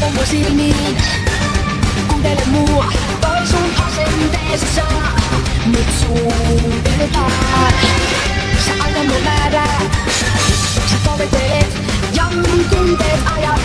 kato mua silmiin. Kuuntele mua, toi sun asenteesi saa. Nyt suunniteltaan. Sä aina mun määrää. Sä tovittelet ja mun tunteet ajaa.